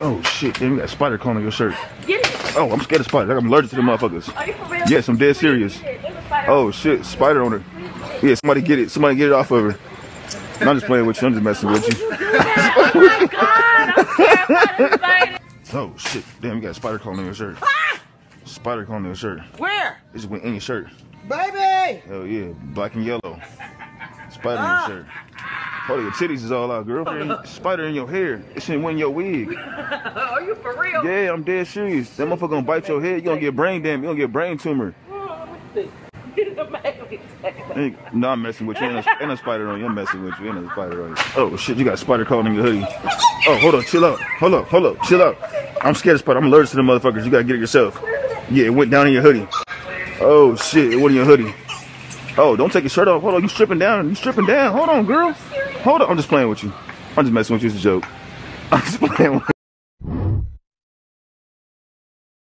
Oh shit, damn, you got a spider crawling on your shirt. Get it. Oh, I'm scared of spiders. Like I'm allergic to the motherfuckers. Are you for real? Yes, I'm dead serious. There's a spider. Oh shit, spider on her. Yeah, somebody get it. Somebody get it off of her. No, I'm just playing with you. I'm just messing with you. Oh my god, I'm terrified of spiders. Oh shit, damn, you got a spider crawling on your shirt. Spider crawling on your shirt. Where? It just went in your shirt. Baby! Hell yeah, black and yellow. Spider Ah. in your shirt. Hold on, your titties is all out, girl. Spider in your hair. It shouldn't win your wig. Are you for real? Yeah, I'm dead serious. That motherfucker gonna bite your head. You gonna get brain damage. You gonna get brain tumor. Ain't, no, I'm messing with you. Ain't a, ain't no spider on you. I'm messing with you. Ain't a spider on you. Oh shit, you got a spider crawling in your hoodie. Oh, hold on, chill out. Hold up, hold up, chill out. I'm scared of spider. I'm allergic to the motherfuckers. You gotta get it yourself. Yeah, it went down in your hoodie. Oh shit, it went in your hoodie. Oh, don't take your shirt off. Hold on, you stripping down. You stripping down. Hold on, girl. Hold up, I'm just playing with you. I'm just messing with you. It's a joke. I'm just playing with